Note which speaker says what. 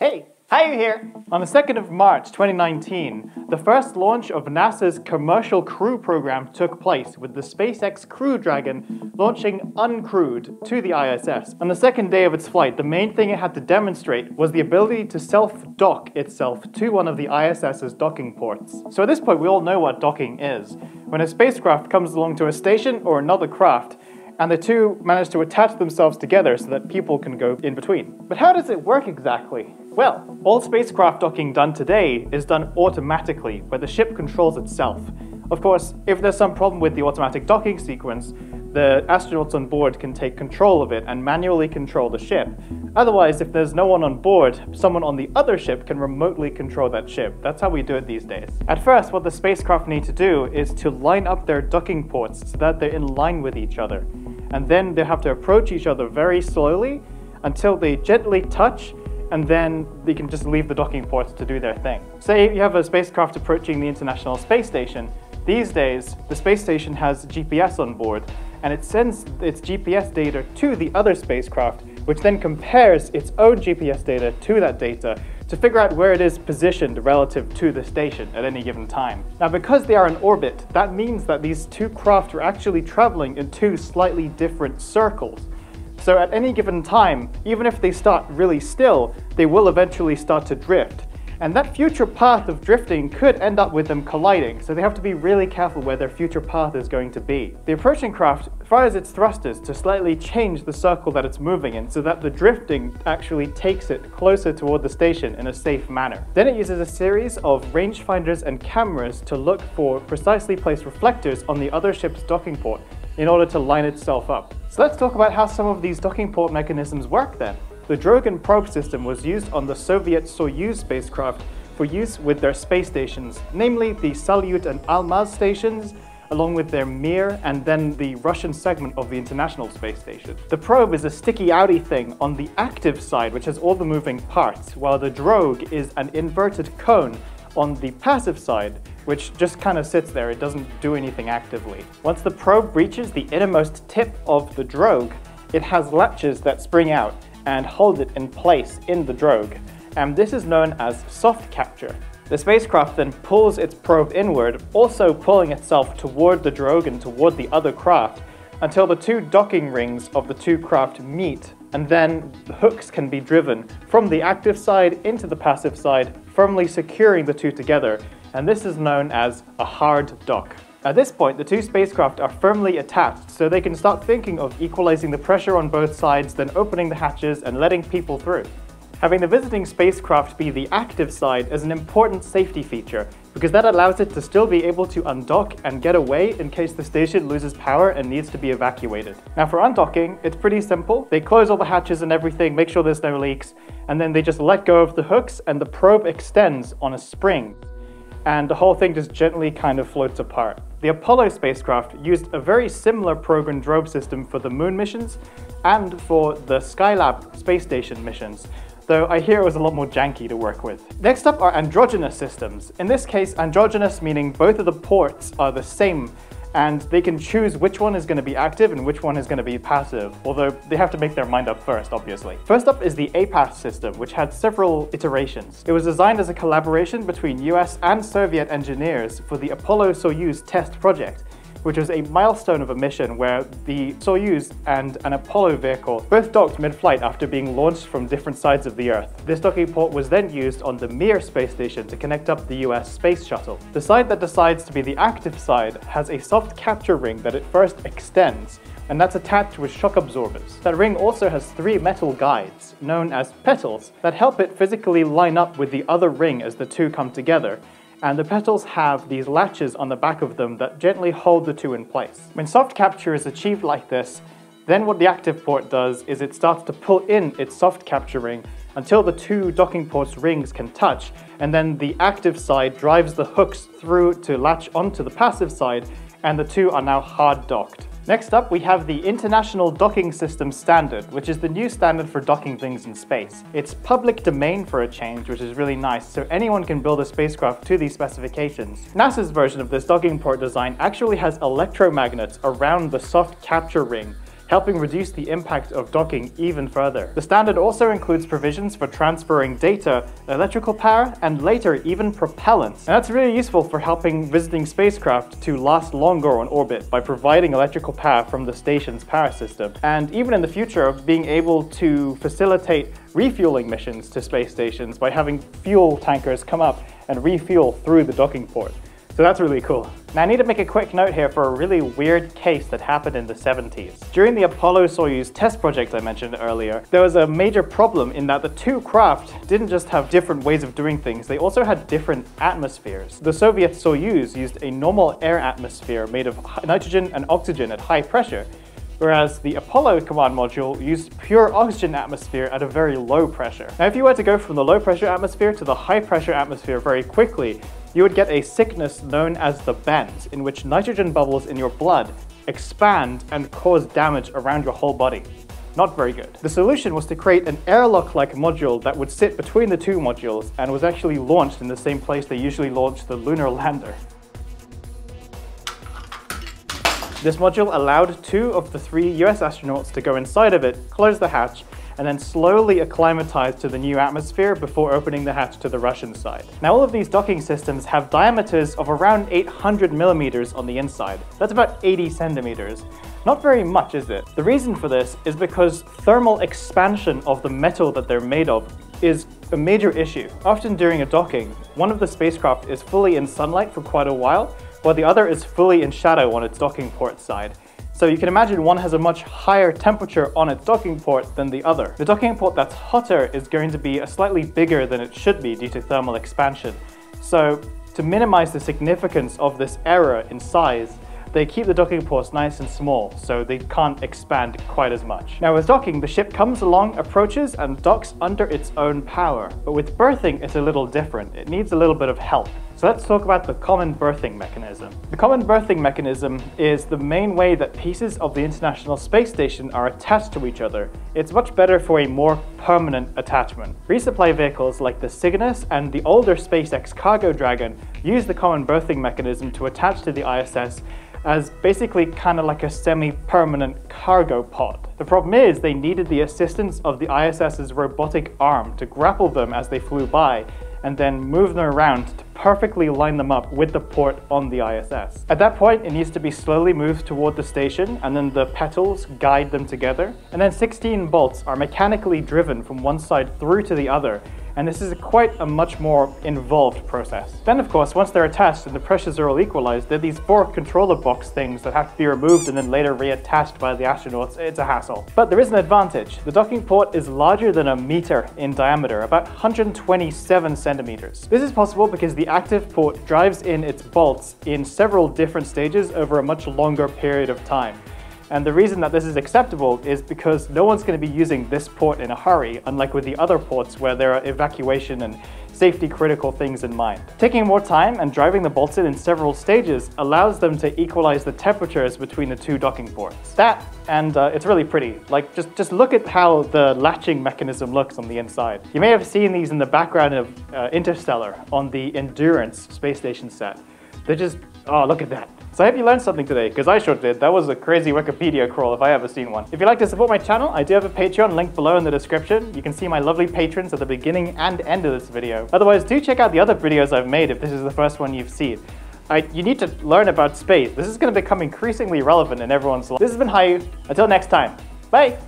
Speaker 1: Hey, Hiyu here! On the 2nd of March 2019, the first launch of NASA's Commercial Crew program took place with the SpaceX Crew Dragon launching uncrewed to the ISS. On the second day of its flight, the main thing it had to demonstrate was the ability to self-dock itself to one of the ISS's docking ports. So at this point, we all know what docking is. When a spacecraft comes along to a station or another craft, and the two manage to attach themselves together so that people can go in between. But how does it work exactly? Well, all spacecraft docking done today is done automatically, where the ship controls itself. Of course, if there's some problem with the automatic docking sequence, the astronauts on board can take control of it and manually control the ship. Otherwise, if there's no one on board, someone on the other ship can remotely control that ship. That's how we do it these days. At first, what the spacecraft need to do is to line up their docking ports so that they're in line with each other. And then they have to approach each other very slowly until they gently touch and then they can just leave the docking ports to do their thing. Say you have a spacecraft approaching the International Space Station. These days, the space station has GPS on board, and it sends its GPS data to the other spacecraft, which then compares its own GPS data to that data to figure out where it is positioned relative to the station at any given time. Now because they are in orbit, that means that these two craft are actually traveling in two slightly different circles. So at any given time, even if they start really still, they will eventually start to drift. And that future path of drifting could end up with them colliding, so they have to be really careful where their future path is going to be. The approaching craft fires its thrusters to slightly change the circle that it's moving in so that the drifting actually takes it closer toward the station in a safe manner. Then it uses a series of rangefinders and cameras to look for precisely placed reflectors on the other ship's docking port in order to line itself up. So let's talk about how some of these docking port mechanisms work then. The drogue and probe system was used on the Soviet Soyuz spacecraft for use with their space stations, namely the Salyut and Almaz stations, along with their Mir and then the Russian segment of the International Space Station. The probe is a sticky outy thing on the active side, which has all the moving parts, while the drogue is an inverted cone on the passive side, which just kind of sits there, it doesn't do anything actively. Once the probe reaches the innermost tip of the drogue, it has latches that spring out, and hold it in place in the drogue, and this is known as soft capture. The spacecraft then pulls its probe inward, also pulling itself toward the drogue and toward the other craft, until the two docking rings of the two craft meet, and then the hooks can be driven from the active side into the passive side, firmly securing the two together, and this is known as a hard dock. At this point, the two spacecraft are firmly attached, so they can start thinking of equalizing the pressure on both sides, then opening the hatches and letting people through. Having the visiting spacecraft be the active side is an important safety feature, because that allows it to still be able to undock and get away in case the station loses power and needs to be evacuated. Now for undocking, it's pretty simple. They close all the hatches and everything, make sure there's no leaks, and then they just let go of the hooks and the probe extends on a spring and the whole thing just gently kind of floats apart. The Apollo spacecraft used a very similar probe and drogue system for the moon missions and for the Skylab space station missions, though I hear it was a lot more janky to work with. Next up are androgynous systems. In this case, androgynous meaning both of the ports are the same and they can choose which one is going to be active and which one is going to be passive, although they have to make their mind up first, obviously. First up is the APAS system, which had several iterations. It was designed as a collaboration between US and Soviet engineers for the Apollo-Soyuz test project, which was a milestone of a mission where the Soyuz and an Apollo vehicle both docked mid-flight after being launched from different sides of the Earth. This docking port was then used on the Mir space station to connect up the US space shuttle. The side that decides to be the active side has a soft capture ring that it first extends, and that's attached with shock absorbers. That ring also has three metal guides, known as petals, that help it physically line up with the other ring as the two come together, and the petals have these latches on the back of them that gently hold the two in place. When soft capture is achieved like this, then what the active port does is it starts to pull in its soft capture ring until the two docking ports rings can touch, and then the active side drives the hooks through to latch onto the passive side, and the two are now hard docked. Next up, we have the International Docking System Standard, which is the new standard for docking things in space. It's public domain for a change, which is really nice, so anyone can build a spacecraft to these specifications. NASA's version of this docking port design actually has electromagnets around the soft capture ring helping reduce the impact of docking even further. The standard also includes provisions for transferring data, electrical power, and later even propellants. And that's really useful for helping visiting spacecraft to last longer on orbit by providing electrical power from the station's power system. And even in the future, being able to facilitate refueling missions to space stations by having fuel tankers come up and refuel through the docking port. So that's really cool. Now I need to make a quick note here for a really weird case that happened in the 70s. During the Apollo-Soyuz test project I mentioned earlier, there was a major problem in that the two craft didn't just have different ways of doing things, they also had different atmospheres. The Soviet Soyuz used a normal air atmosphere made of nitrogen and oxygen at high pressure, whereas the Apollo command module used pure oxygen atmosphere at a very low pressure. Now if you were to go from the low pressure atmosphere to the high pressure atmosphere very quickly, you would get a sickness known as the bends, in which nitrogen bubbles in your blood expand and cause damage around your whole body. Not very good. The solution was to create an airlock-like module that would sit between the two modules and was actually launched in the same place they usually launch the lunar lander. This module allowed two of the three US astronauts to go inside of it, close the hatch, and then slowly acclimatize to the new atmosphere before opening the hatch to the Russian side. Now all of these docking systems have diameters of around 800 millimeters on the inside. That's about 80 centimeters. Not very much, is it? The reason for this is because thermal expansion of the metal that they're made of is a major issue. Often during a docking, one of the spacecraft is fully in sunlight for quite a while, while the other is fully in shadow on its docking port side. So you can imagine one has a much higher temperature on its docking port than the other. The docking port that's hotter is going to be a slightly bigger than it should be due to thermal expansion. So to minimize the significance of this error in size, they keep the docking ports nice and small, so they can't expand quite as much. Now with docking, the ship comes along, approaches, and docks under its own power. But with berthing, it's a little different. It needs a little bit of help. So let's talk about the common berthing mechanism. The common berthing mechanism is the main way that pieces of the International Space Station are attached to each other. It's much better for a more permanent attachment. Resupply vehicles like the Cygnus and the older SpaceX Cargo Dragon use the common berthing mechanism to attach to the ISS as basically kind of like a semi-permanent cargo pod. The problem is they needed the assistance of the ISS's robotic arm to grapple them as they flew by and then move them around to perfectly line them up with the port on the ISS. At that point, it needs to be slowly moved toward the station and then the petals guide them together. And then 16 bolts are mechanically driven from one side through to the other and this is quite a much more involved process. Then of course, once they're attached and the pressures are all equalized, there are these four controller box things that have to be removed and then later reattached by the astronauts. It's a hassle. But there is an advantage. The docking port is larger than a meter in diameter, about 127 centimeters. This is possible because the active port drives in its bolts in several different stages over a much longer period of time. And the reason that this is acceptable is because no one's going to be using this port in a hurry, unlike with the other ports where there are evacuation and safety critical things in mind. Taking more time and driving the bolts in in several stages allows them to equalize the temperatures between the two docking ports. That, and uh, it's really pretty. Like, just, just look at how the latching mechanism looks on the inside. You may have seen these in the background of uh, Interstellar on the Endurance space station set. They're just, oh, look at that. So I hope you learned something today, because I sure did. That was a crazy Wikipedia crawl if I ever seen one. If you'd like to support my channel, I do have a Patreon link below in the description. You can see my lovely patrons at the beginning and end of this video. Otherwise, do check out the other videos I've made if this is the first one you've seen. I, you need to learn about space. This is going to become increasingly relevant in everyone's life. This has been Hiyu. Until next time. Bye!